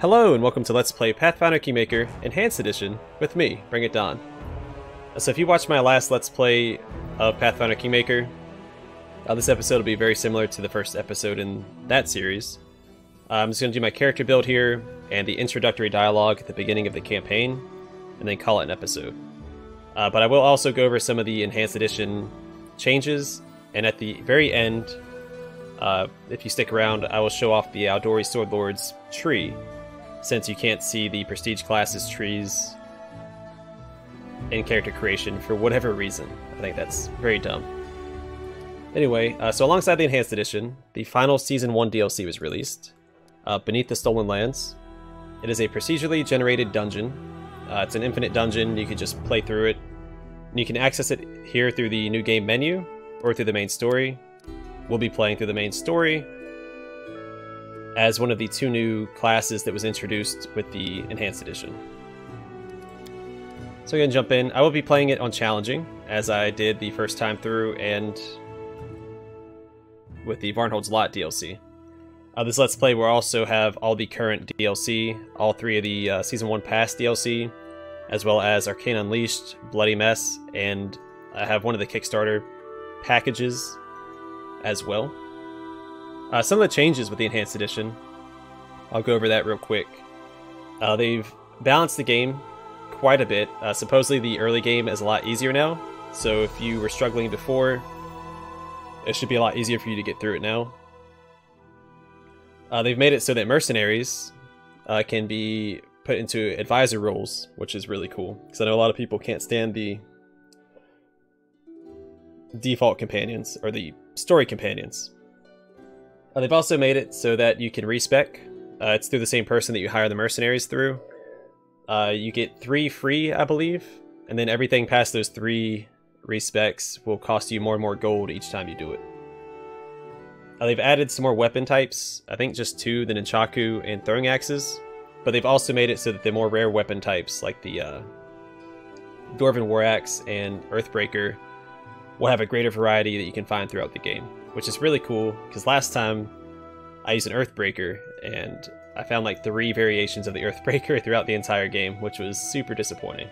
Hello and welcome to Let's Play Pathfinder Kingmaker Enhanced Edition with me, Bring It Don. So if you watched my last Let's Play of Pathfinder Kingmaker, uh, this episode will be very similar to the first episode in that series. Uh, I'm just going to do my character build here and the introductory dialogue at the beginning of the campaign, and then call it an episode. Uh, but I will also go over some of the Enhanced Edition changes, and at the very end, uh, if you stick around, I will show off the Aldori Sword Lord's tree, since you can't see the prestige classes trees in character creation for whatever reason. I think that's very dumb. Anyway, uh, so alongside the Enhanced Edition, the final Season 1 DLC was released, uh, Beneath the Stolen Lands. It is a procedurally generated dungeon. Uh, it's an infinite dungeon, you can just play through it. You can access it here through the new game menu, or through the main story. We'll be playing through the main story, as one of the two new classes that was introduced with the Enhanced Edition. So going to jump in. I will be playing it on Challenging, as I did the first time through, and with the Varnhold's Lot DLC. Uh, this Let's Play will also have all the current DLC, all three of the uh, Season 1 Pass DLC, as well as Arcane Unleashed, Bloody Mess, and I have one of the Kickstarter packages as well. Uh, some of the changes with the Enhanced Edition, I'll go over that real quick. Uh, they've balanced the game quite a bit. Uh, supposedly the early game is a lot easier now, so if you were struggling before, it should be a lot easier for you to get through it now. Uh, they've made it so that mercenaries uh, can be put into advisor roles, which is really cool, because I know a lot of people can't stand the default companions, or the story companions. Uh, they've also made it so that you can respec. Uh, it's through the same person that you hire the mercenaries through. Uh, you get three free, I believe, and then everything past those three respecs will cost you more and more gold each time you do it. Uh, they've added some more weapon types, I think just two, the Nunchaku and throwing axes, but they've also made it so that the more rare weapon types, like the uh, Dwarven War Axe and Earthbreaker, will have a greater variety that you can find throughout the game which is really cool because last time I used an Earthbreaker and I found like three variations of the Earthbreaker throughout the entire game, which was super disappointing.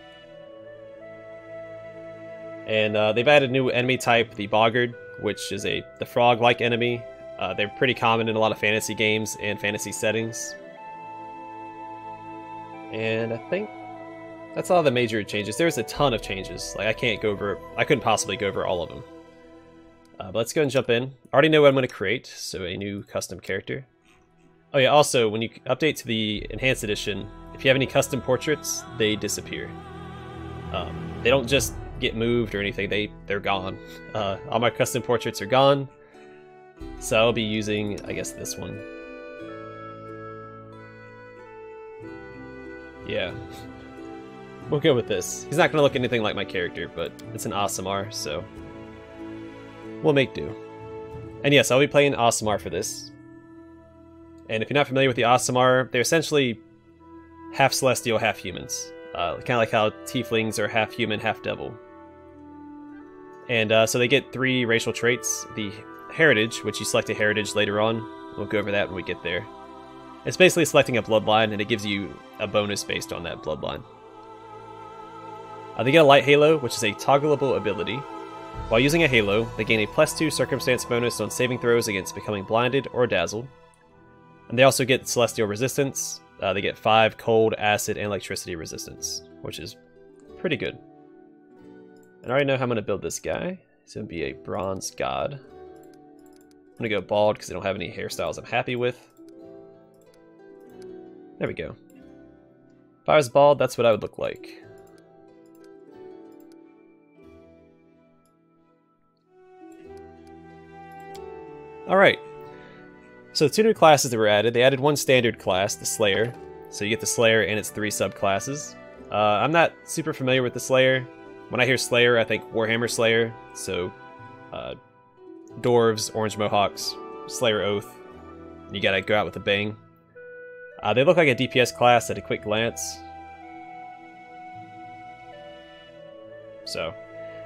And uh, they've added a new enemy type, the Boggard, which is a the frog-like enemy. Uh, they're pretty common in a lot of fantasy games and fantasy settings. And I think that's all the major changes. There's a ton of changes. Like I can't go over, I couldn't possibly go over all of them. Uh, let's go and jump in. I already know what I'm going to create, so a new custom character. Oh yeah, also, when you update to the Enhanced Edition, if you have any custom portraits, they disappear. Um, they don't just get moved or anything, they, they're gone. Uh, all my custom portraits are gone, so I'll be using, I guess, this one. Yeah. We'll go with this. He's not going to look anything like my character, but it's an Aasimar, so We'll make do. And yes, I'll be playing Aasimar for this. And if you're not familiar with the Aasimar, they're essentially half celestial, half humans. Uh, kind of like how tieflings are half human, half devil. And uh, so they get three racial traits. The heritage, which you select a heritage later on. We'll go over that when we get there. It's basically selecting a bloodline, and it gives you a bonus based on that bloodline. Uh, they get a light halo, which is a toggleable ability. While using a halo, they gain a plus 2 circumstance bonus on saving throws against becoming blinded or dazzled. And they also get celestial resistance. Uh, they get 5 cold, acid, and electricity resistance, which is pretty good. And I already know how I'm going to build this guy. He's going to be a bronze god. I'm going to go bald because I don't have any hairstyles I'm happy with. There we go. If I was bald, that's what I would look like. Alright. So the two new classes that were added, they added one standard class, the Slayer. So you get the Slayer and its three subclasses. Uh, I'm not super familiar with the Slayer. When I hear Slayer, I think Warhammer Slayer. So, uh, Dwarves, Orange Mohawks, Slayer Oath. You gotta go out with a bang. Uh, they look like a DPS class at a quick glance. So,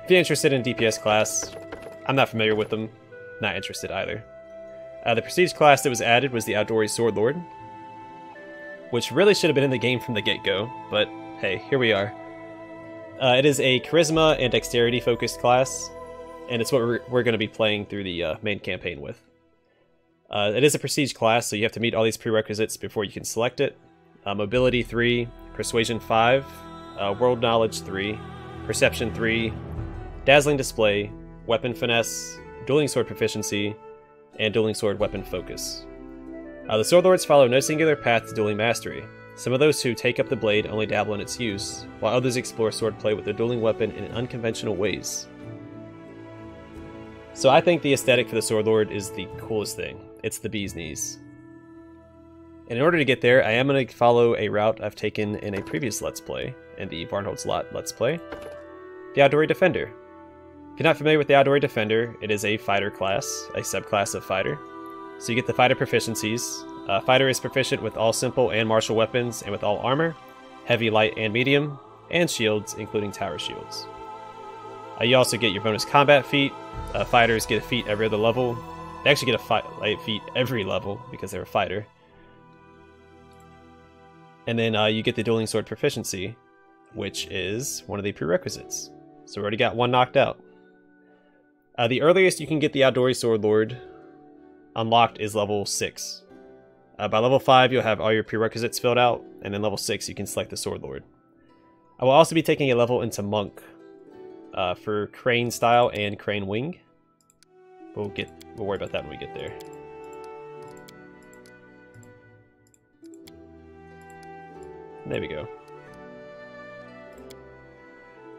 if you're interested in DPS class, I'm not familiar with them. Not interested either. Uh, the prestige class that was added was the Aldori Sword Lord. which really should have been in the game from the get-go, but hey, here we are. Uh, it is a charisma and dexterity focused class, and it's what we're, we're going to be playing through the uh, main campaign with. Uh, it is a prestige class, so you have to meet all these prerequisites before you can select it. Uh, mobility 3, Persuasion 5, uh, World Knowledge 3, Perception 3, Dazzling Display, Weapon Finesse, Dueling Sword Proficiency, and Dueling Sword Weapon Focus. Uh, the Sword Lords follow no singular path to dueling mastery. Some of those who take up the blade only dabble in its use, while others explore swordplay with their dueling weapon in unconventional ways. So I think the aesthetic for the Sword Lord is the coolest thing. It's the bee's knees. And in order to get there, I am going to follow a route I've taken in a previous Let's Play, in the Varnhold's Lot Let's Play. The Aldori Defender. If you're not familiar with the Aldori Defender, it is a fighter class, a subclass of fighter. So you get the fighter proficiencies. Uh, fighter is proficient with all simple and martial weapons and with all armor, heavy, light, and medium, and shields, including tower shields. Uh, you also get your bonus combat feat. Uh, fighters get a feat every other level. They actually get a fight, feat every level because they're a fighter. And then uh, you get the dueling sword proficiency, which is one of the prerequisites. So we already got one knocked out. Uh, the earliest you can get the Aldori Sword Lord unlocked is level 6. Uh, by level 5, you'll have all your prerequisites filled out, and then level 6, you can select the Sword Lord. I will also be taking a level into Monk uh, for Crane Style and Crane Wing. We'll get we'll worry about that when we get there. There we go.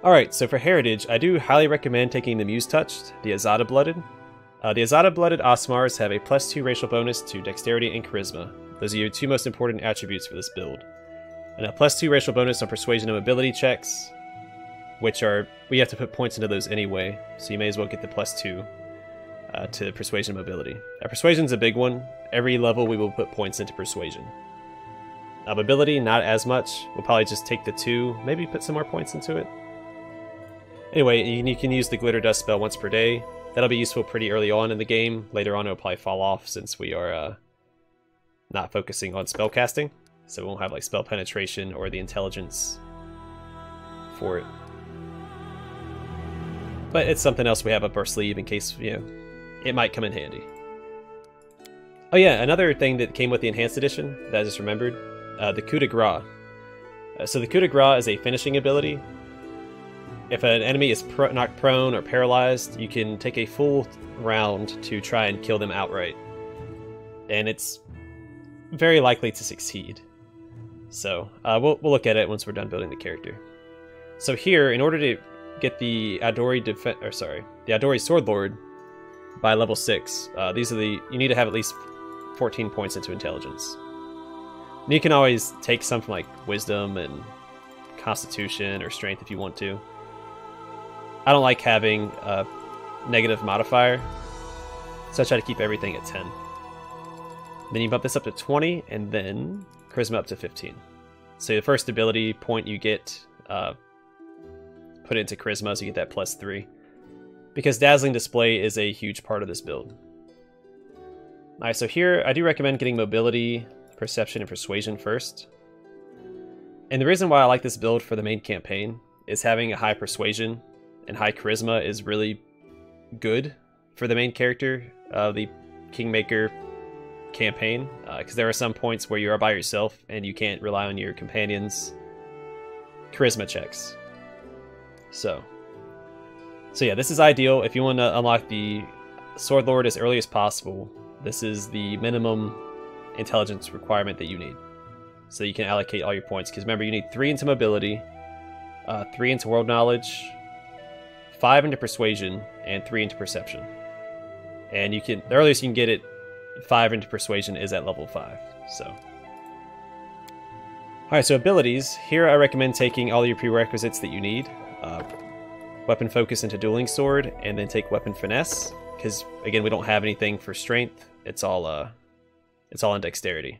Alright, so for Heritage, I do highly recommend taking the Muse Touched, the Azata Blooded, uh, the Azata-blooded Aasimars have a plus 2 racial bonus to Dexterity and Charisma. Those are your two most important attributes for this build. And a plus 2 racial bonus on Persuasion and Mobility checks, which are... we have to put points into those anyway, so you may as well get the plus 2 uh, to Persuasion and Mobility. Now, Persuasion's a big one. Every level we will put points into Persuasion. Uh, mobility, not as much. We'll probably just take the 2, maybe put some more points into it. Anyway, you, can use the Glitter Dust spell once per day, That'll be useful pretty early on in the game. Later on, it'll probably fall off since we are uh, not focusing on spell casting. So we won't have like spell penetration or the intelligence for it. But it's something else we have up our sleeve in case, you know, it might come in handy. Oh yeah, another thing that came with the Enhanced Edition that I just remembered, uh, the Coup de Grace. Uh, so the Coup de Grace is a finishing ability if an enemy is pr knocked prone or paralyzed, you can take a full round to try and kill them outright. And it's very likely to succeed. So uh, we'll, we'll look at it once we're done building the character. So here, in order to get the Adori Defen or sorry, the Aldori Sword Lord by level 6, uh, these are the you need to have at least 14 points into intelligence. And you can always take some from like wisdom and constitution or strength if you want to. I don't like having a negative modifier, so I try to keep everything at 10. Then you bump this up to 20, and then Charisma up to 15. So the first ability point you get, uh, put into Charisma, so you get that plus 3. Because Dazzling Display is a huge part of this build. Alright, so here I do recommend getting Mobility, Perception, and Persuasion first. And the reason why I like this build for the main campaign is having a high Persuasion and high charisma is really good for the main character of the Kingmaker campaign, because uh, there are some points where you are by yourself and you can't rely on your companions' charisma checks. So, so yeah, this is ideal if you want to unlock the Sword Lord as early as possible. This is the minimum intelligence requirement that you need, so you can allocate all your points. Because remember, you need three into mobility, uh, three into world knowledge, 5 into Persuasion, and 3 into Perception. And you can the earliest you can get it 5 into Persuasion is at level 5. So Alright, so abilities. Here I recommend taking all your prerequisites that you need. Uh, weapon Focus into Dueling Sword, and then take Weapon Finesse, because again we don't have anything for Strength. It's all uh, it's all in Dexterity.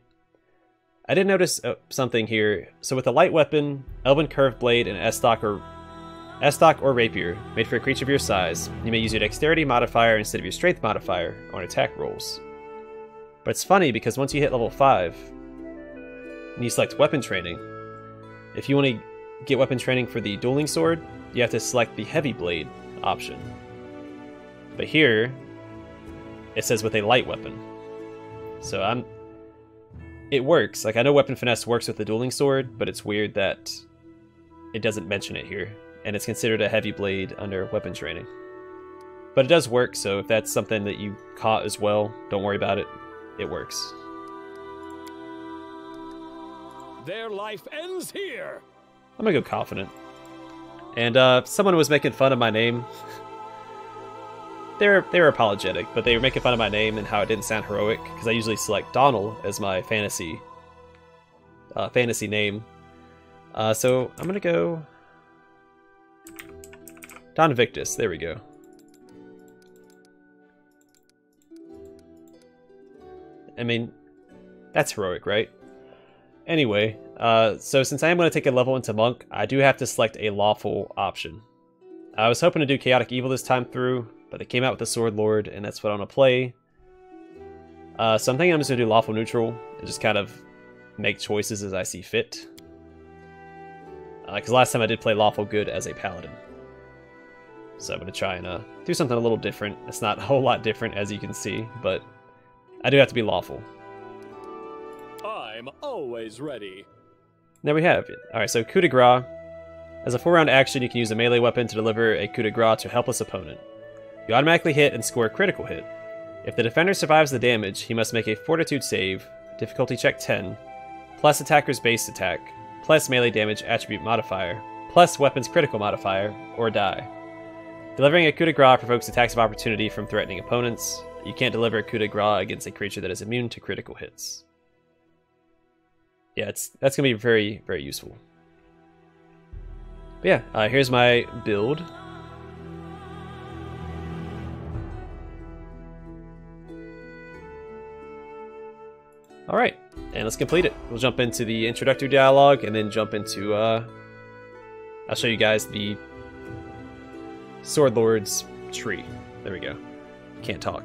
I did notice uh, something here. So with a light weapon, Elven Curved Blade and Estoc are Estoc or Rapier, made for a creature of your size, you may use your Dexterity modifier instead of your Strength modifier on attack rolls. But it's funny because once you hit level 5, and you select weapon training. If you want to get weapon training for the dueling sword, you have to select the heavy blade option. But here, it says with a light weapon. So I'm. It works. Like I know weapon finesse works with the dueling sword, but it's weird that it doesn't mention it here, and it's considered a heavy blade under weapon training. But it does work, so if that's something that you caught as well, don't worry about it. It works. Their life ends here. I'm gonna go confident. And uh, someone was making fun of my name. they're they're apologetic, but they were making fun of my name and how it didn't sound heroic because I usually select Donald as my fantasy uh, fantasy name. Uh, so I'm gonna go Don Victus. There we go. I mean, that's heroic, right? Anyway, uh, so since I am going to take a level into Monk, I do have to select a lawful option. I was hoping to do Chaotic Evil this time through, but they came out with the Sword Lord, and that's what I'm going to play. Uh, so I'm thinking I'm just going to do Lawful Neutral, and just kind of make choices as I see fit. Because uh, last time I did play Lawful Good as a Paladin. So I'm going to try and uh, do something a little different. It's not a whole lot different, as you can see, but I do have to be lawful. I'm always ready. There we have it. Alright, so coup de grace. As a 4-round action, you can use a melee weapon to deliver a coup de grace to a helpless opponent. You automatically hit and score a critical hit. If the defender survives the damage, he must make a fortitude save, difficulty check 10, plus attacker's base attack, plus melee damage attribute modifier, plus weapon's critical modifier, or die. Delivering a coup de grace provokes attacks of opportunity from threatening opponents. You can't deliver a coup de grace against a creature that is immune to critical hits. Yeah, it's that's gonna be very, very useful. But yeah, uh, here's my build. Alright, and let's complete it. We'll jump into the introductory dialogue and then jump into, uh, I'll show you guys the Sword Lord's tree. There we go. Can't talk.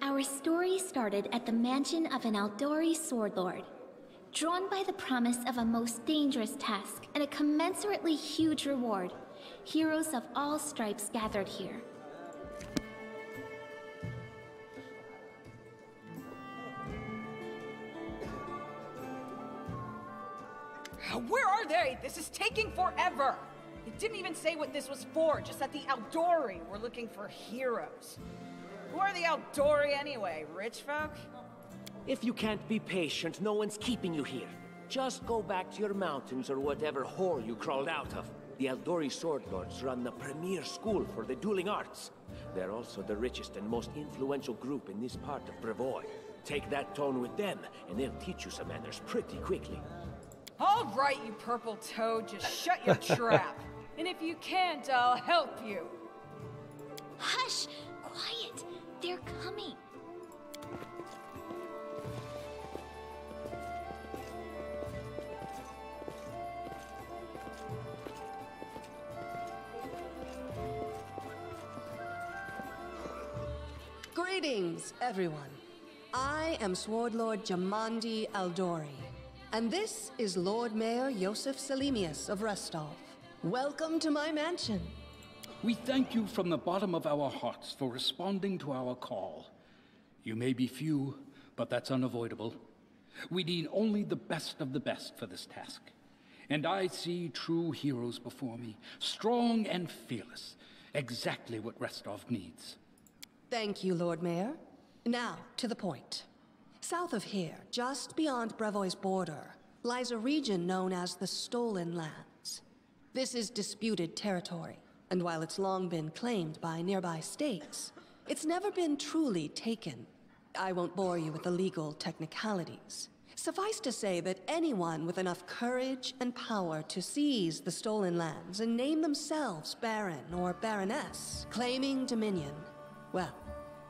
Our story started at the mansion of an Aldori sword lord. Drawn by the promise of a most dangerous task and a commensurately huge reward, heroes of all stripes gathered here. This is taking forever! It didn't even say what this was for, just that the Aldori were looking for heroes. Who are the Aldori anyway? Rich folk? If you can't be patient, no one's keeping you here. Just go back to your mountains or whatever hole you crawled out of. The Aldori Sword Lords run the premier school for the dueling arts. They're also the richest and most influential group in this part of Brevoy. Take that tone with them, and they'll teach you some manners pretty quickly. All right, you purple toad, just shut your trap. And if you can't, I'll help you. Hush! Quiet! They're coming. Greetings, everyone. I am Sword Lord Jamandi Aldori, and this is Lord Mayor Yosef Salimius of Restov. Welcome to my mansion. We thank you from the bottom of our hearts for responding to our call. You may be few, but that's unavoidable. We need only the best of the best for this task. And I see true heroes before me, strong and fearless, exactly what Restov needs. Thank you, Lord Mayor. Now, to the point. South of here, just beyond Brevoy's border, lies a region known as the Stolen Lands. This is disputed territory, and while it's long been claimed by nearby states, it's never been truly taken. I won't bore you with the legal technicalities. Suffice to say that anyone with enough courage and power to seize the stolen lands and name themselves Baron or Baroness, claiming dominion, well,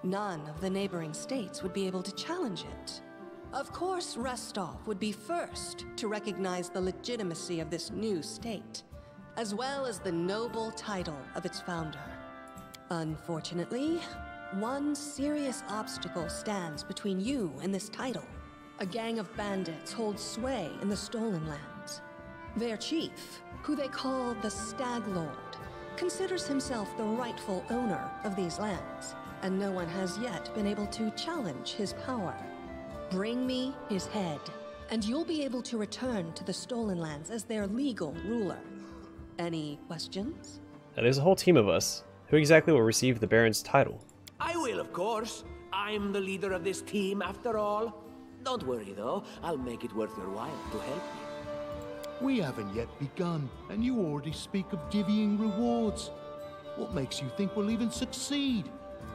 none of the neighboring states would be able to challenge it. Of course, Restov would be first to recognize the legitimacy of this new state, as well as the noble title of its founder. Unfortunately, one serious obstacle stands between you and this title. A gang of bandits holds sway in the Stolen Lands. Their chief, who they call the Stag Lord, considers himself the rightful owner of these lands, and no one has yet been able to challenge his power. Bring me his head, and you'll be able to return to the Stolen Lands as their legal ruler. Any questions? Now, there's a whole team of us. Who exactly will receive the Baron's title? I will, of course. I'm the leader of this team, after all. Don't worry, though. I'll make it worth your while to help me. We haven't yet begun, and you already speak of divvying rewards. What makes you think we'll even succeed?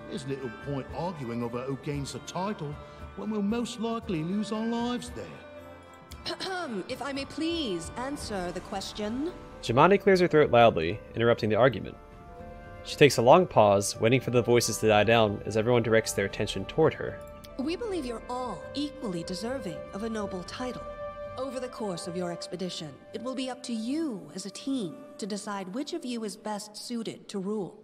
There's little point arguing over who gains the title when we'll most likely lose our lives there. if I may please answer the question. Jamandi clears her throat loudly, interrupting the argument. She takes a long pause, waiting for the voices to die down as everyone directs their attention toward her. We believe you're all equally deserving of a noble title. Over the course of your expedition, it will be up to you as a team to decide which of you is best suited to rule.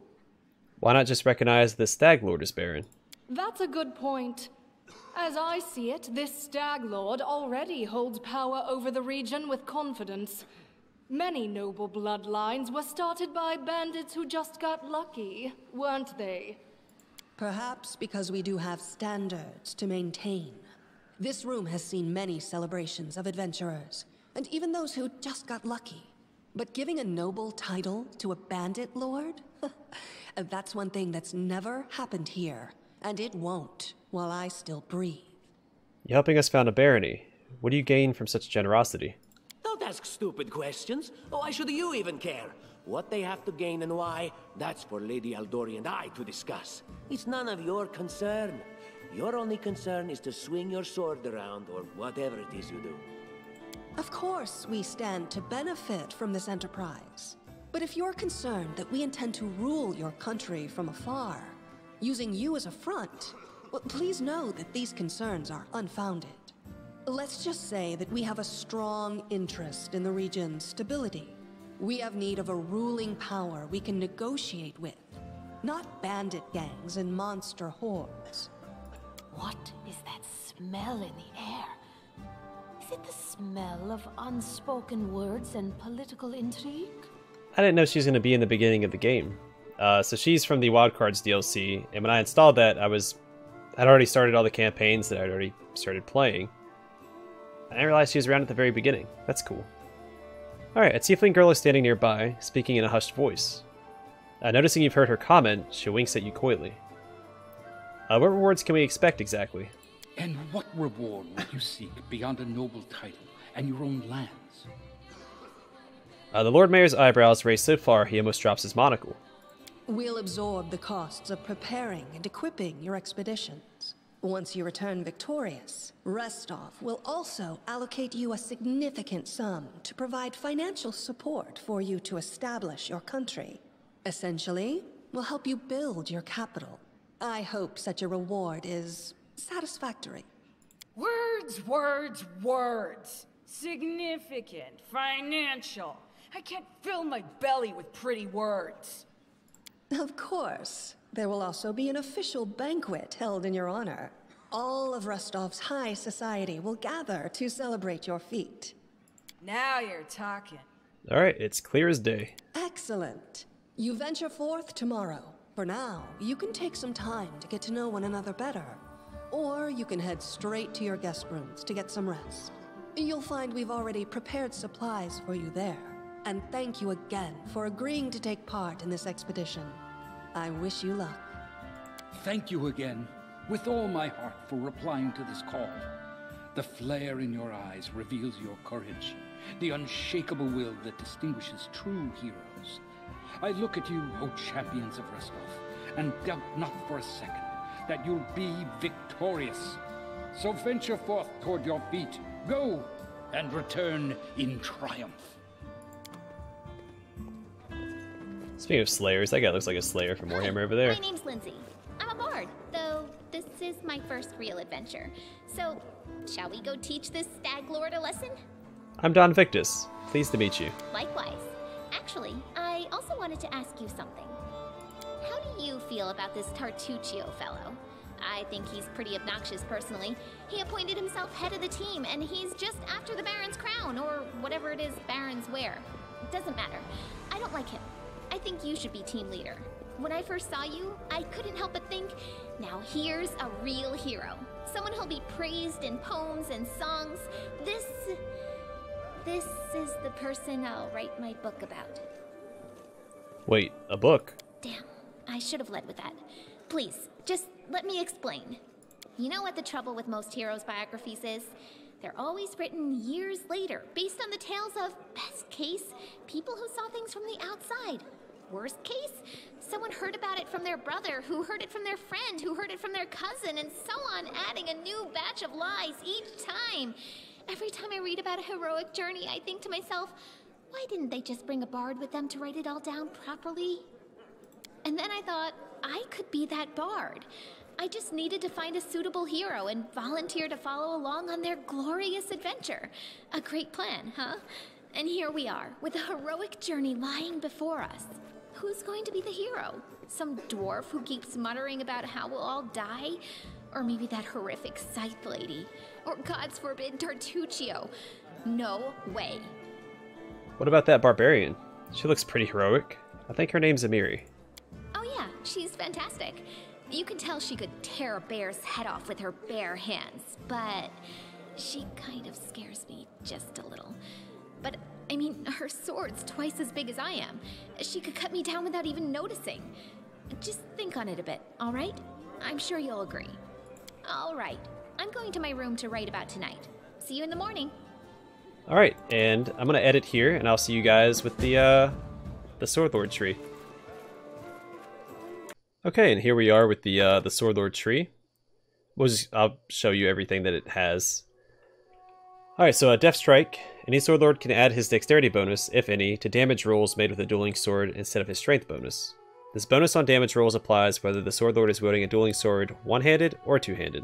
Why not just recognize the Stag Lord as Baron? That's a good point. As I see it, this Stag Lord already holds power over the region with confidence. Many noble bloodlines were started by bandits who just got lucky, weren't they? Perhaps because we do have standards to maintain. This room has seen many celebrations of adventurers, and even those who just got lucky. But giving a noble title to a bandit lord? that's one thing that's never happened here, and it won't while I still breathe. You're helping us found a barony. What do you gain from such generosity? Don't ask stupid questions. Oh, why should you even care? What they have to gain and why, that's for Lady Aldori and I to discuss. It's none of your concern. Your only concern is to swing your sword around, or whatever it is you do. Of course, we stand to benefit from this enterprise. But if you're concerned that we intend to rule your country from afar, using you as a front, well, please know that these concerns are unfounded. Let's just say that we have a strong interest in the region's stability. We have need of a ruling power we can negotiate with, not bandit gangs and monster hordes. What is that smell in the air? Is it the smell of unspoken words and political intrigue? I didn't know she was going to be in the beginning of the game. Uh, so she's from the Wildcards DLC, and when I installed that, I was I'd already started all the campaigns that I'd already started playing. I didn't realize she was around at the very beginning. That's cool. Alright, a tiefling girl is standing nearby, speaking in a hushed voice. Uh, noticing you've heard her comment, she winks at you coyly. Uh, what rewards can we expect exactly? And what reward would you seek beyond a noble title and your own lands? Uh, the Lord Mayor's eyebrows raise so far he almost drops his monocle. We'll absorb the costs of preparing and equipping your expeditions. Once you return victorious, Restov will also allocate you a significant sum to provide financial support for you to establish your country. Essentially, we'll help you build your capital. I hope such a reward is satisfactory. Words, words, words. Significant, financial. I can't fill my belly with pretty words. Of course. There will also be an official banquet held in your honor. All of Restov's high society will gather to celebrate your feat. Now you're talking. Alright, it's clear as day. Excellent. You venture forth tomorrow. For now, you can take some time to get to know one another better. Or you can head straight to your guest rooms to get some rest. You'll find we've already prepared supplies for you there. And thank you again for agreeing to take part in this expedition. I wish you luck. Thank you again, with all my heart, for replying to this call. The flare in your eyes reveals your courage, the unshakable will that distinguishes true heroes. I look at you, O champions of Restov, and doubt not for a second that you'll be victorious. So venture forth toward your feet, go, and return in triumph. Speaking of slayers, that guy looks like a slayer from Warhammer over there. My name's Linzi. I'm a bard, though this is my first real adventure. So, shall we go teach this stag lord a lesson? I'm Don Victus. Pleased to meet you. Likewise. Actually, I also wanted to ask you something. How do you feel about this Tartuccio fellow. I think he's pretty obnoxious personally. He appointed himself head of the team, and he's just after the Baron's crown, or whatever it is Barons wear. Doesn't matter. I don't like him. I think you should be team leader. When I first saw you, I couldn't help but think, now here's a real hero. Someone who'll be praised in poems and songs. This. This is the person I'll write my book about. Wait, a book? Damn, I should have led with that. Please, just let me explain. You know what the trouble with most heroes' biographies is? They're always written years later, based on the tales of, best case, people who saw things from the outside. Worst case, someone heard about it from their brother, who heard it from their friend, who heard it from their cousin, and so on, adding a new batch of lies each time. Every time I read about a heroic journey, I think to myself, why didn't they just bring a bard with them to write it all down properly? And then I thought, I could be that bard. I just needed to find a suitable hero and volunteer to follow along on their glorious adventure. A great plan, huh? And here we are, with a heroic journey lying before us. Who's going to be the hero? Some dwarf who keeps muttering about how we'll all die? Or maybe that horrific scythe lady? Or, God's forbid, Tartuccio? No way. What about that barbarian? She looks pretty heroic. I think her name's Amiri. Oh, yeah, she's fantastic. You can tell she could tear a bear's head off with her bare hands, but she kind of scares me just a little. But I mean, her sword's twice as big as I am. She could cut me down without even noticing. Just think on it a bit, all right? I'm sure you'll agree. All right, I'm going to my room to write about tonight. See you in the morning. All right, and I'm gonna edit here, and I'll see you guys with the uh, the Sword Lord tree. Okay, and here we are with the uh, the Sword Lord tree. We'll just, I'll show you everything that it has. Alright, so a Deft Strike. Any Sword Lord can add his Dexterity bonus, if any, to damage rolls made with a dueling sword instead of his Strength bonus. This bonus on damage rolls applies whether the Sword Lord is wielding a dueling sword one-handed or two-handed.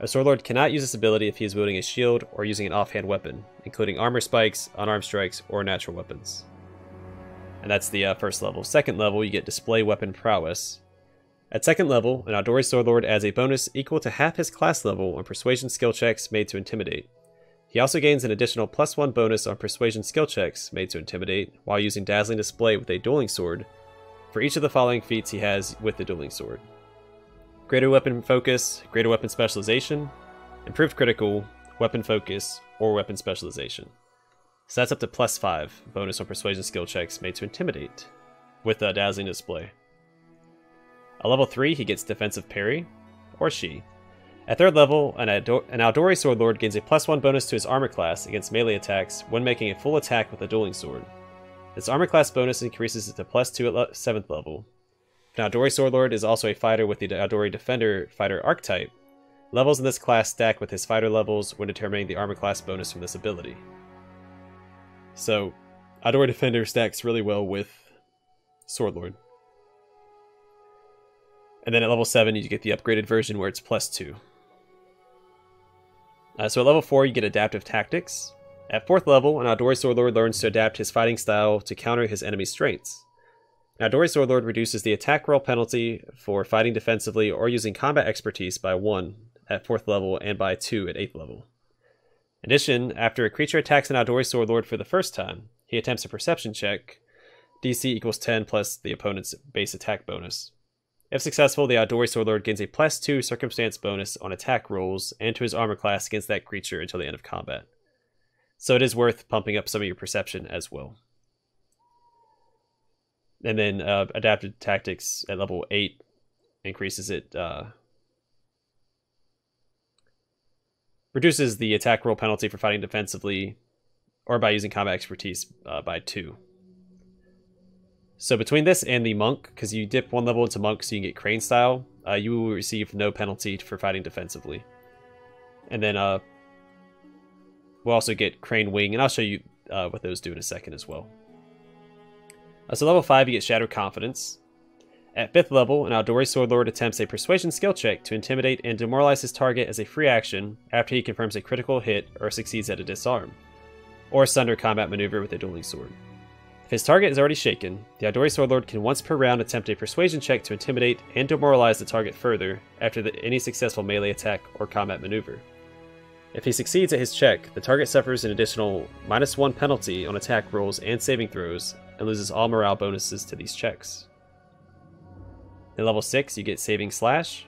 A Sword Lord cannot use this ability if he is wielding a shield or using an offhand weapon, including armor spikes, unarmed strikes, or natural weapons. And that's the uh, first level. Second level, you get Display Weapon Prowess. At second level, an Aldori Sword Lord adds a bonus equal to half his class level on Persuasion skill checks made to Intimidate. He also gains an additional plus one bonus on Persuasion skill checks made to Intimidate while using Dazzling Display with a Dueling Sword for each of the following feats he has with the Dueling Sword. Greater Weapon Focus, Greater Weapon Specialization, Improved Critical, Weapon Focus, or Weapon Specialization. So that's up to plus 5 bonus on persuasion skill checks made to intimidate with a dazzling display. At level 3, he gets defensive parry, or she. At third level, an, Ado- an Aldori Sword Lord gains a plus 1 bonus to his armor class against melee attacks when making a full attack with a dueling sword. This armor class bonus increases it to plus 2 at le- 7th level. If an Aldori Sword Lord is also a fighter with the Aldori Defender fighter archetype, levels in this class stack with his fighter levels when determining the armor class bonus from this ability. So, Aldori Defender stacks really well with Swordlord. And then at level 7, you get the upgraded version where it's plus 2. Uh, so at level 4, you get Adaptive Tactics. At 4th level, an Aldori Sword Lord learns to adapt his fighting style to counter his enemy's strengths. An Aldori Sword Lord reduces the attack roll penalty for fighting defensively or using combat expertise by 1 at 4th level and by 2 at 8th level. In addition, after a creature attacks an Aldori Sword Lord for the first time, he attempts a perception check. DC equals 10 plus the opponent's base attack bonus. If successful, the Aldori Sword Lord gains a plus 2 circumstance bonus on attack rolls and to his armor class against that creature until the end of combat. So it is worth pumping up some of your perception as well. And then uh, Adapted Tactics at level 8 increases it uh, reduces the attack roll penalty for fighting defensively or by using combat expertise uh, by two. So between this and the monk, because you dip one level into monk so you can get crane style, uh, you will receive no penalty for fighting defensively. And then uh, we'll also get crane wing, and I'll show you uh, what those do in a second as well. Uh, so level 5, you get Shatter Confidence. At 5th level, an Aldori Sword Lord attempts a Persuasion skill check to intimidate and demoralize his target as a free action after he confirms a critical hit or succeeds at a disarm, or sunder combat maneuver with a dueling sword. If his target is already shaken, the Aldori Swordlord can once per round attempt a persuasion check to intimidate and demoralize the target further after the, any successful melee attack or combat maneuver. If he succeeds at his check, the target suffers an additional minus 1 penalty on attack rolls and saving throws and loses all morale bonuses to these checks. At level 6, you get Saving Slash.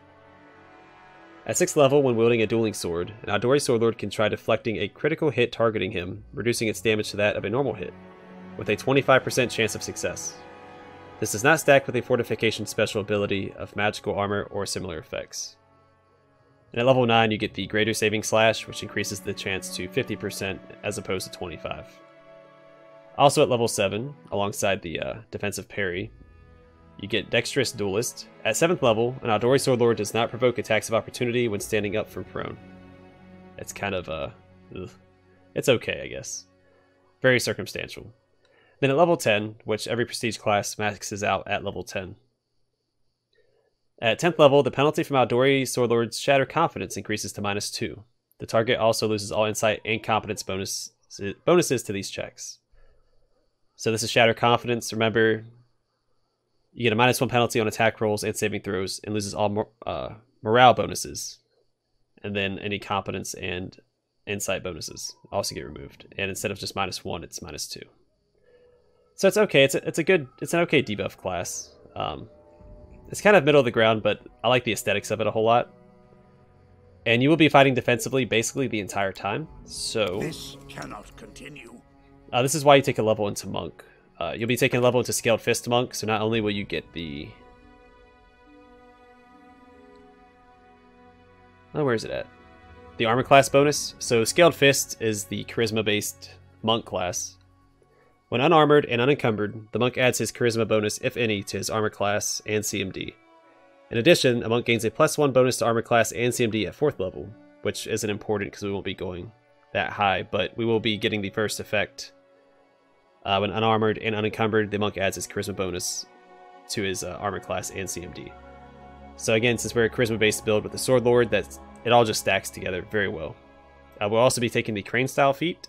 At 6th level, when wielding a dueling sword, an Aldori Swordlord can try deflecting a critical hit targeting him, reducing its damage to that of a normal hit with a 25% chance of success. This does not stack with a fortification special ability of magical armor or similar effects. And at level 9 you get the greater saving slash, which increases the chance to 50% as opposed to 25. Also at level 7, alongside the uh, defensive parry, you get Dexterous Duelist. At 7th level, an Aldori Swordlord does not provoke attacks of opportunity when standing up from prone. It's kind of, uh, ugh. it's okay, I guess. Very circumstantial. Then at level 10, which every prestige class maxes out at level 10. At 10th level, the penalty from Aldori Swordlord's Shatter Confidence increases to minus 2. The target also loses all insight and competence bonus, bonuses to these checks. So this is Shatter Confidence. Remember, you get a minus 1 penalty on attack rolls and saving throws and loses all mor uh, morale bonuses. And then any competence and insight bonuses also get removed. And instead of just minus 1, it's minus 2. So it's okay. It's a, it's a good, it's an okay debuff class. Um, it's kind of middle of the ground, but I like the aesthetics of it a whole lot. And you will be fighting defensively basically the entire time. So this cannot continue. Uh, this is why you take a level into monk. Uh, you'll be taking a level into scaled fist monk. So not only will you get the Oh, where is it at? The armor class bonus. So Scaled Fist is the charisma based monk class. When unarmored and unencumbered, the monk adds his charisma bonus, if any, to his armor class and CMD. In addition, a monk gains a plus 1 bonus to armor class and CMD at 4th level, which isn't important because we won't be going that high, but we will be getting the first effect. Uh, when unarmored and unencumbered, the monk adds his charisma bonus to his uh, armor class and CMD. So again, since we're a charisma-based build with the Sword Lord, that it all just stacks together very well. Uh, we'll also be taking the Crane style feat.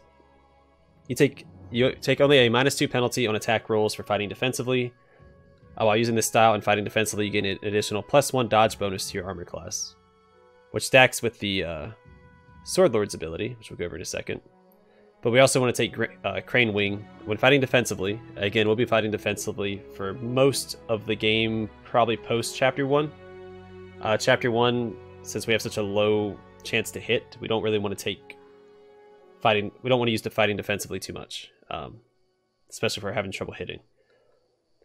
You take you take only a minus 2 penalty on attack rolls for fighting defensively. Uh, while using this style and fighting defensively, you get an additional plus 1 dodge bonus to your armor class, which stacks with the uh, Sword Lord's ability, which we'll go over in a second. But we also want to take uh, Crane Wing when fighting defensively. Again, we'll be fighting defensively for most of the game, probably post Chapter 1. Uh, chapter 1, since we have such a low chance to hit, we don't really want to take fighting. We don't want to use the fighting defensively too much um, especially we're having trouble hitting.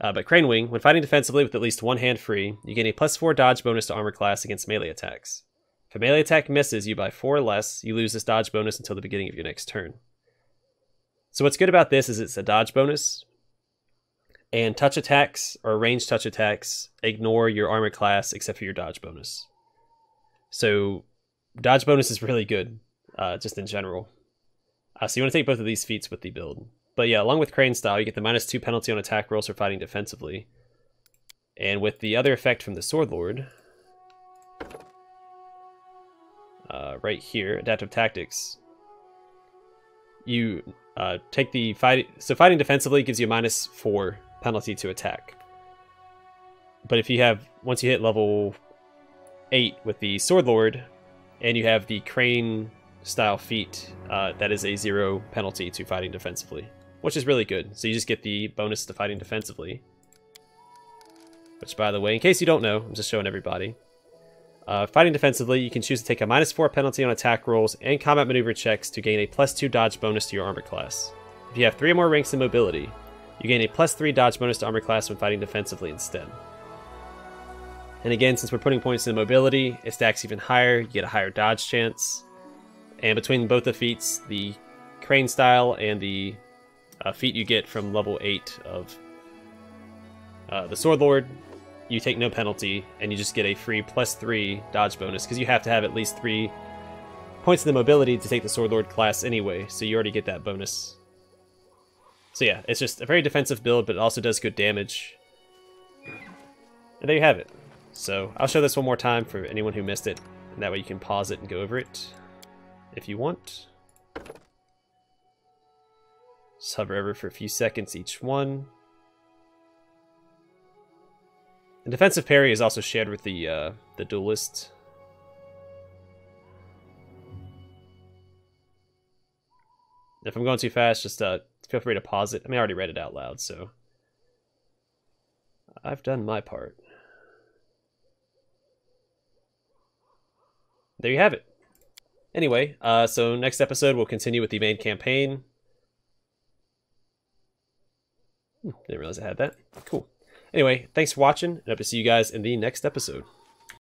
Uh, but Crane Wing, when fighting defensively with at least one hand free, you gain a plus 4 dodge bonus to armor class against melee attacks. If a melee attack misses you by 4 or less, you lose this dodge bonus until the beginning of your next turn. So what's good about this is it's a dodge bonus, and touch attacks or range touch attacks ignore your armor class except for your dodge bonus. So dodge bonus is really good, uh, just in general. Uh, so you want to take both of these feats with the build. But yeah, along with Crane Style, you get the minus 2 penalty on attack rolls for fighting defensively. And with the other effect from the Sword Lord, uh, right here, Adaptive Tactics, you uh, take the fight. So fighting defensively gives you a minus 4 penalty to attack. But if you have, once you hit level 8 with the Sword Lord, and you have the Crane style feat, uh, that is a zero penalty to fighting defensively, which is really good. So you just get the bonus to fighting defensively. Which, by the way, in case you don't know, I'm just showing everybody. Uh, fighting defensively, you can choose to take a minus 4 penalty on attack rolls and combat maneuver checks to gain a plus 2 dodge bonus to your armor class. If you have 3 or more ranks in mobility, you gain a plus 3 dodge bonus to armor class when fighting defensively instead. And again, since we're putting points in mobility, it stacks even higher, you get a higher dodge chance. And between both the feats, the crane style and the uh, feat you get from level 8 of uh, the Sword Lord, you take no penalty, and you just get a free plus 3 dodge bonus, because you have to have at least 3 points in the mobility to take the Sword Lord class anyway, so you already get that bonus. So yeah, it's just a very defensive build, but it also does good damage. And there you have it. So I'll show this one more time for anyone who missed it, and that way you can pause it and go over it if you want. Just hover over for a few seconds each one. The defensive parry is also shared with the uh, the duelist. If I'm going too fast, just uh, feel free to pause it. I mean, I already read it out loud, so I've done my part. There you have it. Anyway, uh, so next episode we'll continue with the main campaign. Hmm, didn't realize I had that. Cool. Anyway, thanks for watching, and hope to see you guys in the next episode.